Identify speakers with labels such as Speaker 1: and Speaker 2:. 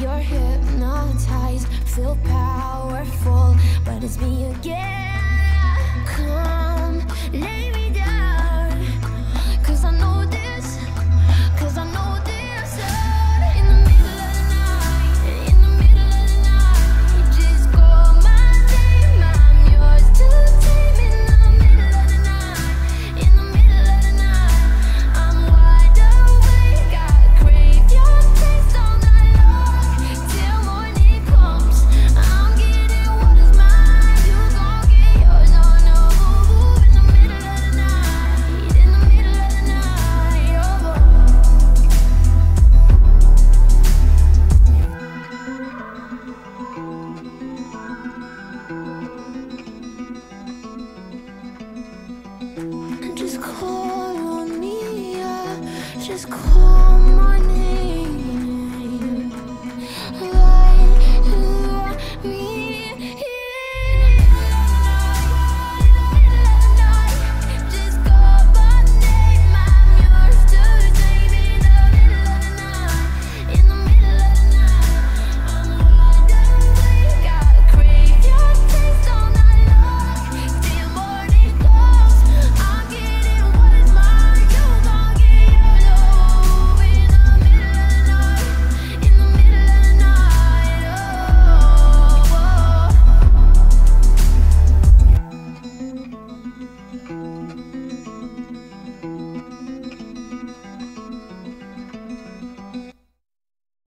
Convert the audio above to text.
Speaker 1: You're hypnotized, feel powerful, but it's me again. Come just call my name.